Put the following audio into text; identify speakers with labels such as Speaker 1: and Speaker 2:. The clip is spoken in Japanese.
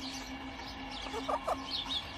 Speaker 1: ハハハハ